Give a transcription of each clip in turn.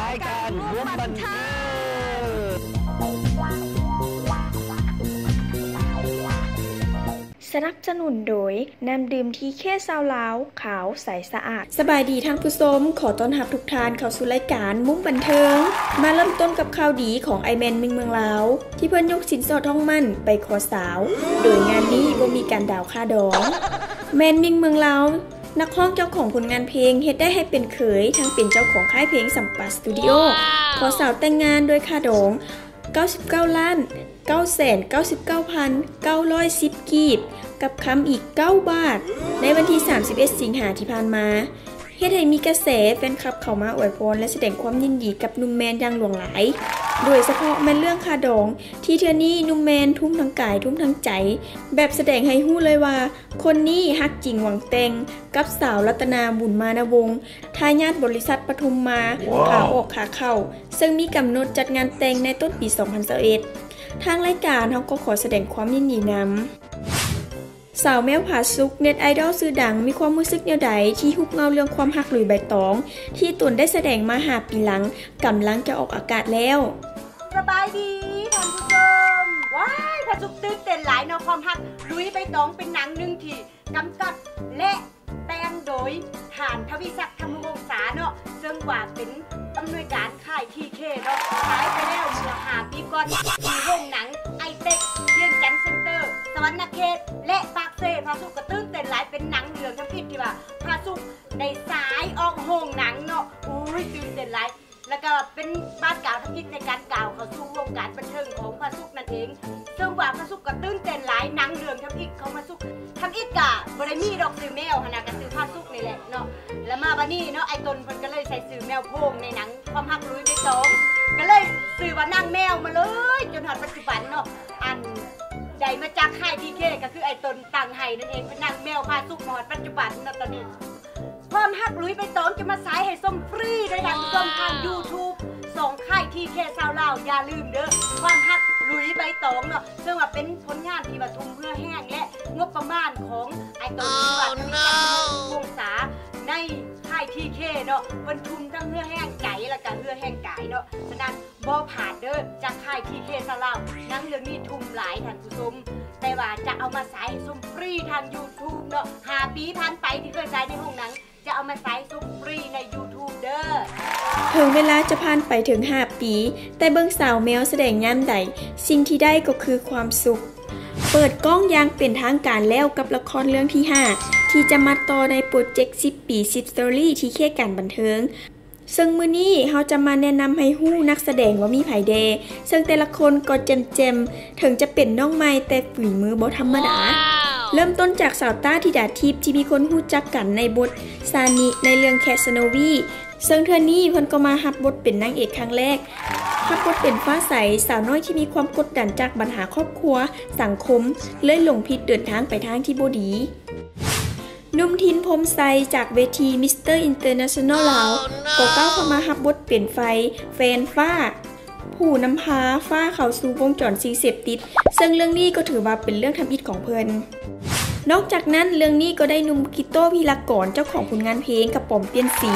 รายการร่วมบันเทิงสนับสนุนโดยน้ำดื่มทีเคซาวลาว ขาวใสสะอาด สบายดีท่านผู้ชมขอต้อนรับทุกท่านเข้าสู่รายการมุ้งบันเทิง มาเริ่มต้นกับข่าวดีของไอแมนมิงเมืองลาว ที่เพิ่นยกสินสอดท้องมั่นไปขอสาว โดยงานนี้บ่มีการดาวค่าดองแมนมิงเมืองลาว นักร้องเจ้าของผลงานเพลงเฮ็ดได้ให้เป็นเขย ทั้งเป็นเจ้าของค่ายเพลงสัมปัสสตูดิโอขอสาวแต่งงานด้วยค่าดอง99 ล้าน 999,910 กีบ กับคำอีก 9 บาท ในวันที่ 31 สิงหาที่ผ่านมา เฮ็ดให้มีกระแสแฟนคลับเข้ามาอวยพรและแสดงความยินดีกับหนุ่มแมนอย่างหลวงหลาย โดยเฉพาะแม่นเรื่องคาดอง ที่เทื่อนี้หนุ่มแมนทุ่มทั้งกายทุ่มทั้งใจ แบบแสดงให้ฮู้เลยว่า คนนี้ฮักจริงหวังแต่งกับสาวรัตนาบุญมานวงศ์ทายาทบริษัทปทุมมาขาออกขาเข้า ซึ่งมีกำหนดจัดงานแต่งในต้นปี 2021ทางรายการเขาก็ขอแสดงความยินดีนำ สาวแมวผาซุกเน็ตไอดอลซื่อดังมีความรู้สึกแนวใดที่ฮุบเงาเรื่องความหักหลุยใบตอง ที่ตุนได้แสดงมาหาปีหลังกำลังจะออกอากาศแล้ว สบายดีท่านผู้ชมว้ายพระสุกตื่นเต้นหลายเนาะความฮักลุยไปตองเป็นหนังหนึ่งที่กำกับและแต่งโดยฐานทวิศักดิ์ธรรมวงศาเนาะซึ่งว่าเป็นอำนวยการค่ายทีเคเนาะขายไปแล้วเมื่อหาปีก่อนที่โรงหนัง ร์สวรรณเขตและปากเซ่พาสุกกระตื้นเต้นหลายเป็นหนังเหลืองทั้งพิษที่ว่าพาสุกได้สายออกโรงหนังเนาะอุ้ยตื่นเต้นหลายแล้วก็เป็นบ้านกล่าวทำกิจในการกล่าวเขาสู่วงการบันเทิงของพระสุกนั่นเองซึ่งว่าพระสุกก็ตื่นเต้นหลายหนังเรื่องทำอิกเขามาสุกทำอิกกะบริมีดอกซื้อแมวหนนะก็ซื้อพระสุกนี่แหละเนาะแล้วมาบันนี้เนาะไอ้ตนเพิ่นก็เลยใส่ซื้อแมวโพงในหนังความฮักลุยไปสองก็เลยซื้อว่านางแมวมาเลย จนถึงปัจจุบันเนาะอัน ใดมาจากค่ายทีเคก็คือไอ้ตนตังไห้นั่นเองเป็นนางแมวพาสุกมาฮอดปัจจุบันเนาะตอนนี้ความฮักลุยไปตองจะมาสายให้ส้มฟรีด้วยกันส้มทาง YouTube สองค่ายทีเคซาวลาวอย่าลืมเด้อความฮักลุยใบตองเนาะซึ่งว่าเป็นผลงานที่ว่าทุ่มเพื่อแห้งและงบประมาณของไอตอนที่ว่าทำการวงศาในค่ายทีเคเนาะเพิ่นทุ่มทั้งเพื่อแห้งไก่และก็เพื่อแห้งไก่เนาะฉะนั้น บ่ผ่านเด้อจากค่ายทีเคซาวลาวนังเรื่องนี้ทุ่มหลายท่านผู้ชมแต่ว่าจะเอามาสายให้ส้มฟรีทาง YouTube เนาะหาปีผ่านไปที่เคยสายในห้องหนัง จะเอามาใสายส้มฟรีใน YouTube เด้อถึงเวลาจะผ่านไปถึง 5 ปี แต่เบิ่งสาวแมวแสดงยามใด สิ่งที่ได้ก็คือความสุข เปิดกล้องยางเป็นทางการแล้วกับละครเรื่องที่ 5 ที่จะมาต่อในโปรเจกต์10 ปี10สตอรี่ที่เคียการบันเทิง ซึ่งมื้อนี้เราจะมาแนะนำให้ฮู้นักแสดงว่ามีไผเด ซึ่งแต่ละคนก็เจมๆถึงจะเป็นน้องใหม่แต่ฝีมือบ่ธรรมดา เริ่มต้นจากสาวต้าธิดาทิพย์ที่มีคนฮู้จักกันในบทซานิในเรื่องแคสโนวีซึ่งเธอนี้เพิ่นก็มารับบทเป็นนางเอกครั้งแรกรับบทเป็นฟ้าใสสาวน้อยที่มีความกดดันจากปัญหาครอบครัว สังคมเลยหลงผิดเดินทางไปทางที่บ่ดีหนุ่ มทินพรมไซจากเวทีมิสเตอร์อินเตอร์เนชั่นแนลลาวก็ก้าวเข้ามารับบทเป็นไฟแฟนฟ้า ผู้นำพาฟ้าเข้าสู่วงจรสิ่งเสพติด ซึ่งเรื่องนี้ก็ถือว่าเป็นเรื่องทำอิฐของเพิ่นนอกจากนั้นเรื่องนี้ก็ได้หนุ่มกิโต้พีลากรเจ้าของผลงานเพลงกับป๋อมเตียนสี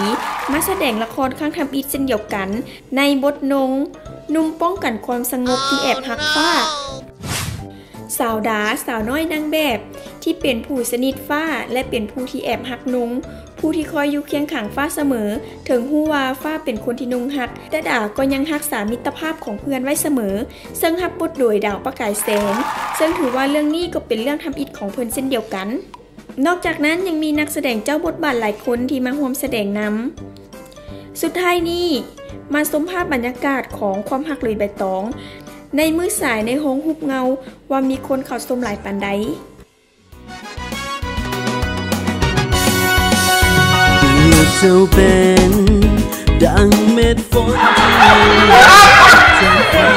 มาแสดงละครข้างทำอิฐเช่นเดียวกัน ในบทนงหนุ่มป้องกันความสงบที่แอบหักฟ้า สาวดาสาวน้อยนางแบบ ที่เป็นผู้สนิทฟ้าและเป็นผู้ที่แอบหักนุงผู้ที่คอยอยู่เคียงข้างฟ้าเสมอ ถึงฮู้ว่าฟ้าเป็นคนที่นุงหัก แต่ดาก็ยังหักษามิตรภาพของเพื่อนไว้เสมอ ซึ่งรับบทโดยดาวประกายแสง ซึ่งถือว่าเรื่องนี้ก็เป็นเรื่องทำอิฐของเพื่อนเช่นเดียวกัน นอกจากนั้นยังมีนักแสดงเจ้าบทบาทหลายคนที่มาร่วมแสดงนำสุดท้ายนี้มาสมภาพบรรยากาศของความหักลุยใบตอง ในมือสายในหงหุบเงาว่ามีคนเข้าชมหลายปานใดเมื่อเจ้าเป็นดังเม็ดฝนจากฟ้า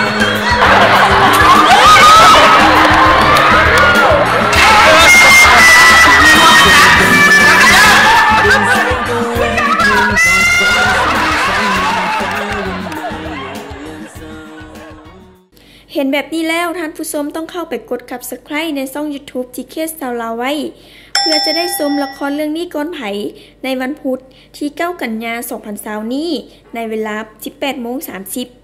เห็นแบบนี้แล้วท่านผู้ชมต้องเข้าไปกด Subscribe ในช่อง YouTube g k สาวลาไว้ เพื่อจะได้ชมละครเรื่องนี้ก้อนไผในวันพุธที่ 9 กันยา2020นี้ ในเวลา 18โมง30